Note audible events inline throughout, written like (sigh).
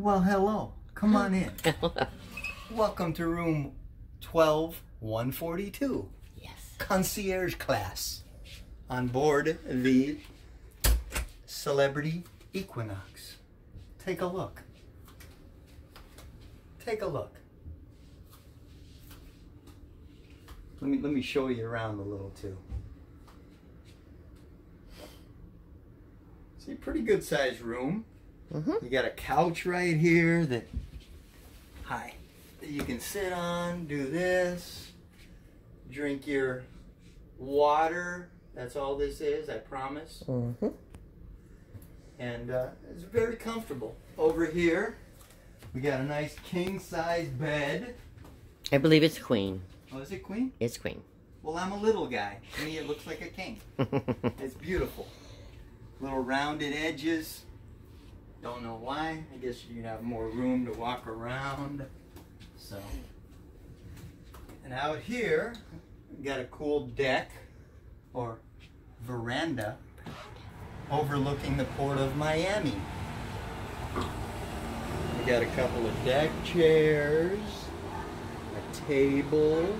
Well, hello. Come on in. (laughs) Welcome to room 12142. yes. Concierge class. On board the Celebrity Equinox. Take a look. Take a look. Let me let me show you around a little too. See, pretty good sized room. Mm-hmm. You got a couch right here that, hi, that you can sit on, do this, drink your water. That's all this is, I promise. Mm-hmm. And uh, it's very comfortable. Over here, we got a nice king size bed. I believe it's queen. Oh, is it queen? It's queen. Well, I'm a little guy. To me, it looks like a king. (laughs) It's beautiful. Little rounded edges. Don't know why. I guess you'd have more room to walk around. So. And out here, we got a cool deck or veranda overlooking the port of Miami. We got a couple of deck chairs, a table,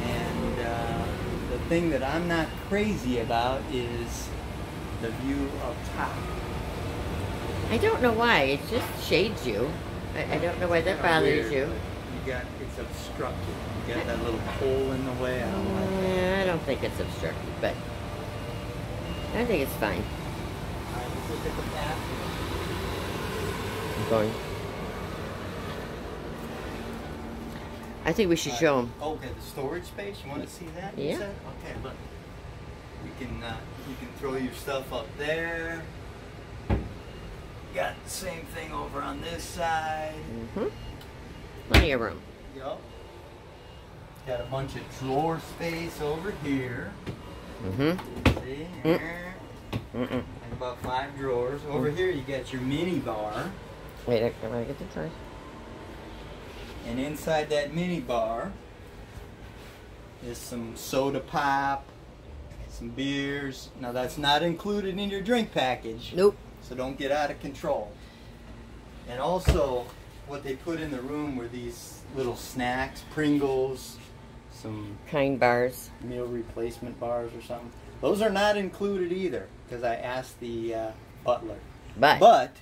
and uh, the thing that I'm not crazy about is the view up top. I don't know why. It just shades you. I, I don't know why that bothers you. You got it's obstructed. You got uh, that little hole in the way. I don't like that. I don't think it's obstructed, but I think it's fine. All right, let's look at the bathroom. I'm going. I think we should show them. Oh, okay, the storage space. You want to see that? Yeah. Okay, look. You can uh, you can throw your stuff up there. Got the same thing over on this side. Mm-hmm. Plenty of room. Yup. Got a bunch of drawer space over here. Mm-hmm. See? Mm. And Mm-mm. about five drawers. Over here you got your mini bar. Wait, I gotta get the choice. And inside that mini bar is some soda pop, some beers. Now that's not included in your drink package, Nope. so don't get out of control. And also, what they put in the room were these little snacks, Pringles, some Kind bars. meal replacement bars or something. Those are not included either, because I asked the uh, butler. But. But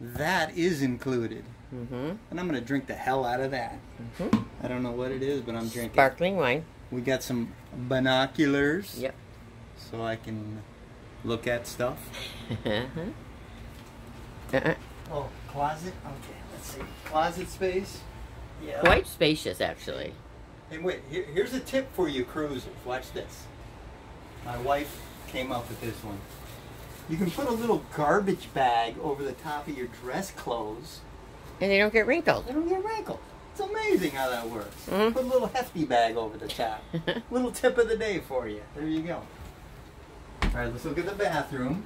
that is included. Mm-hmm. And I'm gonna drink the hell out of that. Mm-hmm. I don't know what it is, but I'm drinking. Sparkling wine. We got some binoculars. Yep. So I can look at stuff. Uh-uh. (laughs) Oh, closet. Okay, let's see. Closet space. Yeah. Quite spacious, actually. Hey, wait. Here, here's a tip for you cruisers. Watch this. My wife came up with this one. You can put a little garbage bag over the top of your dress clothes. And they don't get wrinkled. They don't get wrinkled. It's amazing how that works. Mhm. Put a little hefty bag over the top. (laughs) little tip of the day for you. There you go. All right, let's look at the bathroom.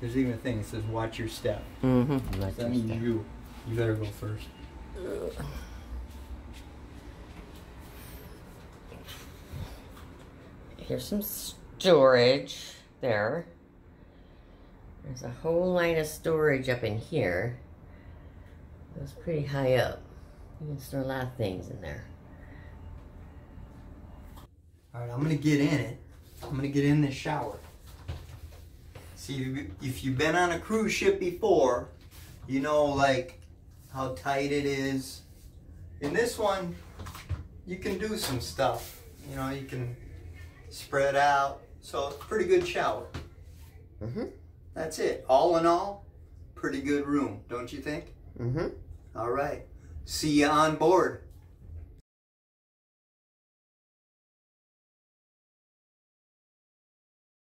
There's even a thing that says "Watch your step." Mm-hmm. That means you. You better go first. Here's some storage there. There's a whole line of storage up in here. It was pretty high up. You can store a lot of things in there. All right, I'm gonna get in it. I'm gonna get in this shower. See, if you've been on a cruise ship before, you know like how tight it is. In this one, you can do some stuff. You know, you can spread out. So it's a pretty good shower. Mm-hmm. That's it. All in all, pretty good room, don't you think? Mm-hmm. All right. See you on board.